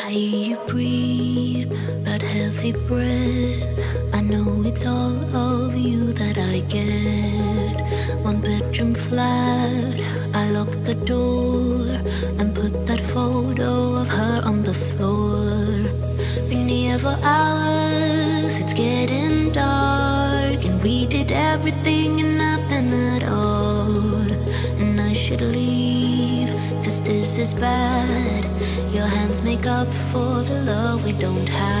I hear you breathe that healthy breath. I know it's all of you that I get. One bedroom flat, I lock the door and put that photo of her on the floor. Been here for hours, it's getting dark, and we did everything and nothing at all. And I should leave, cause this is bad. Your hands make up for the love we don't have.